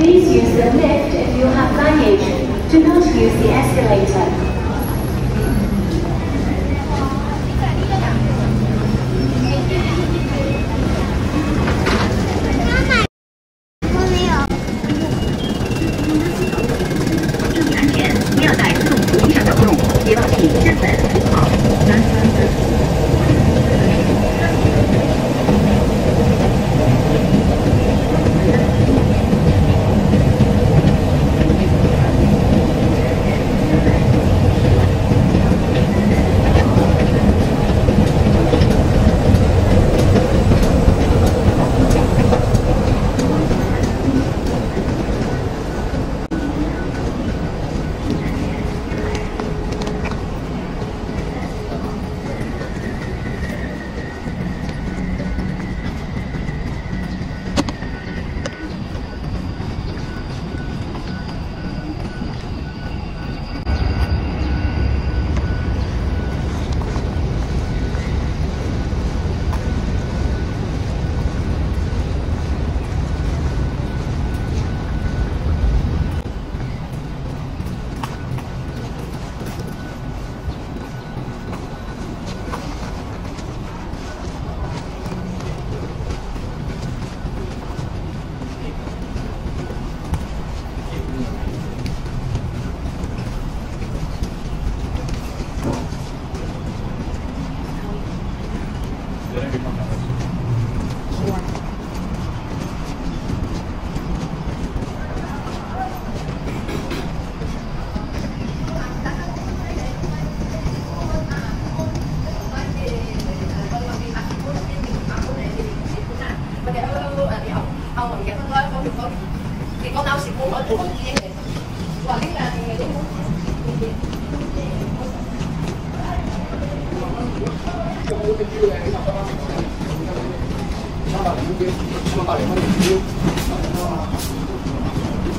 Please use the lift if you have luggage. Do not use the escalator. 一百零五斤，一百零五斤。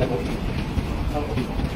何だろう